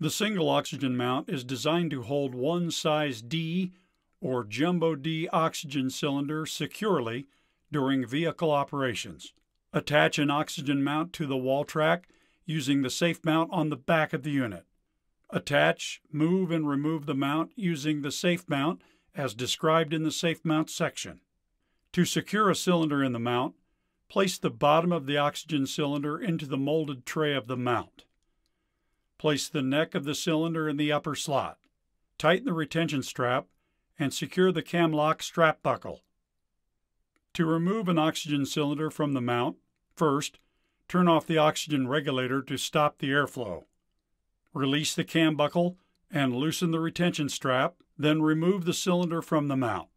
The single oxygen mount is designed to hold one size D or Jumbo D oxygen cylinder securely during vehicle operations. Attach an oxygen mount to the wall track using the safe mount on the back of the unit. Attach, move, and remove the mount using the safe mount as described in the safe mount section. To secure a cylinder in the mount, place the bottom of the oxygen cylinder into the molded tray of the mount. Place the neck of the cylinder in the upper slot. Tighten the retention strap and secure the cam lock strap buckle. To remove an oxygen cylinder from the mount, first, turn off the oxygen regulator to stop the airflow. Release the cam buckle and loosen the retention strap, then remove the cylinder from the mount.